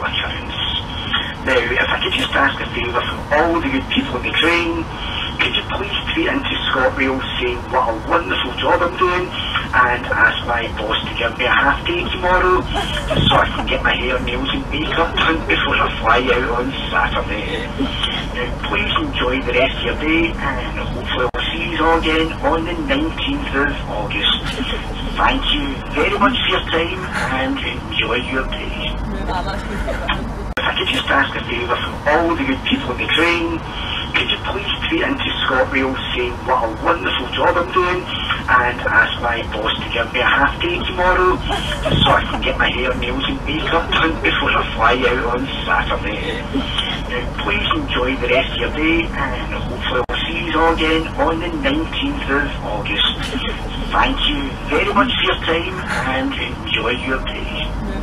assurance. Now, if I could just ask a favour from all the good people on the train, could you please tweet into ScotRail saying what a wonderful job I'm doing and ask my boss to give me a half day tomorrow just so I can get my hair, nails and makeup done before I fly out on Saturday. Now please enjoy the rest of your day and hopefully I'll see you again on the 19th of August. Thank you very much for your time and enjoy your day. If I could just ask a favour from all the good people on the train, could you please tweet into ScotRail saying what a wonderful job I'm doing and ask my boss to give me a half day tomorrow so I can get my hair, nails and makeup done before I fly out on Saturday. Now please enjoy the rest of your day and hopefully I'll see you again on the 19th of August. Thank you very much for your time and enjoy your day.